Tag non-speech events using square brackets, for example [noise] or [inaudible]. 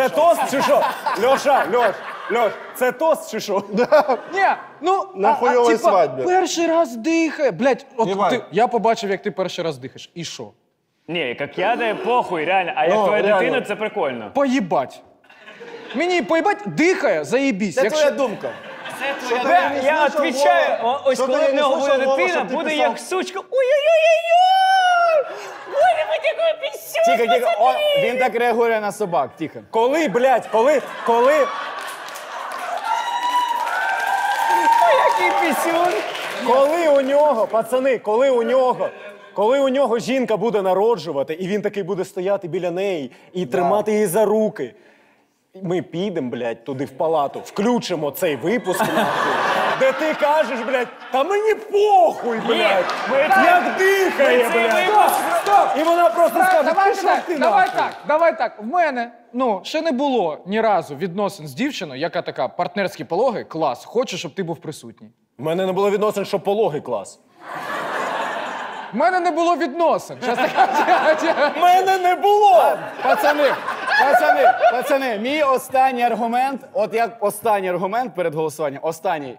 Це тост чи що? Льоша, Льош, Льош, це тост чи що? Ні, ну На а- а, хуйовій типа, свадьбі. Перший раз дихає. Блять, от Іван. ти, я побачив, як ти перший раз дихаєш. І що? Ні, як я де похуй, реально. А як Ну, твоя реально. дитина, це прикольно. Поїбать. Мені поїбать дихає, заєбісь. Це Якщо... твоя думка. Я, я відповідаю, о- ось Що коли ти в нього слухав буде дитина, щоб ти буде писав? як сучка. Ой-ой-ой-ой-ой! Тихо, тихо. О, він так реагує на собак. Тихо. Коли, блядь, коли, коли, Який пісюн! коли у нього, пацани, коли у нього, коли у нього жінка буде народжувати, і він такий буде стояти біля неї і тримати її за руки. Ми підемо, блядь, туди в палату, включимо цей випуск, нахуй, де ти кажеш, блядь, та мені похуй, блядь, як дихає, блядь. І вона просто Так, скаже, давай пішов так, ти давай нахуй. так, давай так. В мене ну ще не було ні разу відносин з дівчиною, яка така партнерські пологи, клас. Хочу, щоб ти був присутній. У мене не було відносин, що пологий клас. В мене не було відносин. Щас така- [laughs] У мене не було! Пацани, пацани, пацани, мій останній аргумент, от як останній аргумент перед голосуванням, останній.